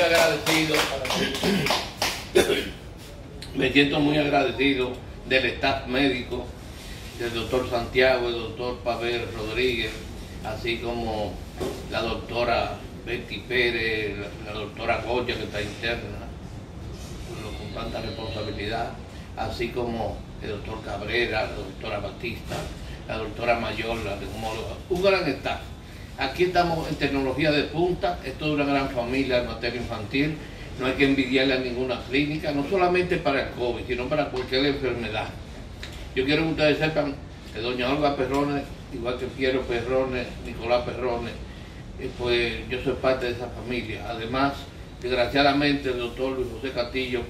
agradecido, me siento muy agradecido del staff médico, del doctor Santiago, el doctor Pavel Rodríguez, así como la doctora Betty Pérez, la, doctora Goya que está interna, con tanta responsabilidad, así como el doctor Cabrera, la doctora Batista, la doctora Mayor, la neumóloga, un gran staff. Aquí estamos en tecnología de punta, esto es una gran familia en materia infantil, no hay que envidiarle a ninguna clínica, no solamente para el COVID, sino para cualquier enfermedad. Yo quiero que ustedes sepan que doña Olga Perrones, igual que Piero Perrones, Nicolás Perrones, eh, pues yo soy parte de esa familia. Además, desgraciadamente el doctor Luis José Castillo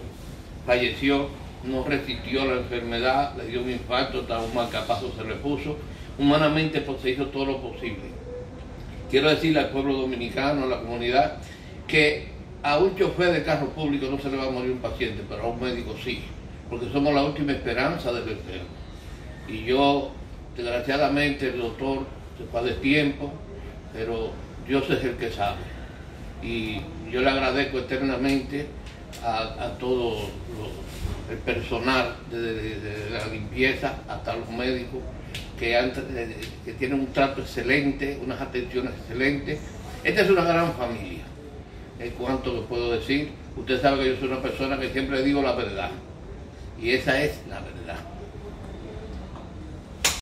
falleció, no resistió la enfermedad, le dio un infarto, hasta un marcapaso se le puso. Humanamente pues, se hizo todo lo posible. Quiero decirle al pueblo dominicano, a la comunidad, que a un chofer de carro público no se le va a morir un paciente, pero a un médico sí, porque somos la última esperanza del enfermo. Y yo, desgraciadamente, el doctor se fue de tiempo, pero Dios es el que sabe. Y yo le agradezco eternamente a, todo el personal de, de- de la limpieza, hasta los médicos, eh, que tienen un trato excelente, unas atenciones excelentes. Esta es una gran familia, es cuanto que puedo decir. Usted sabe que yo soy una persona que siempre digo la verdad, y esa es la verdad.